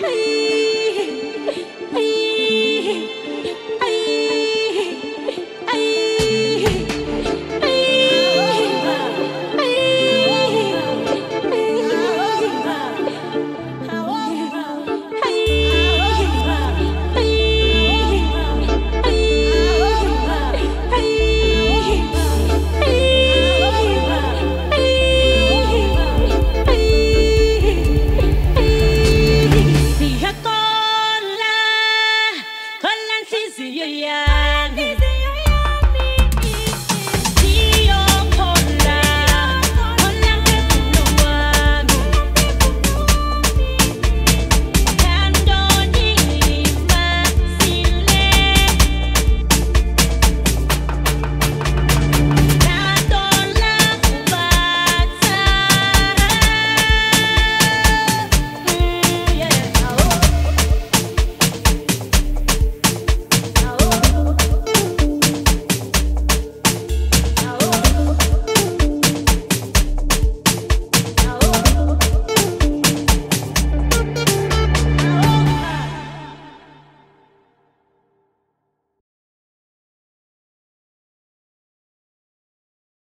Hey.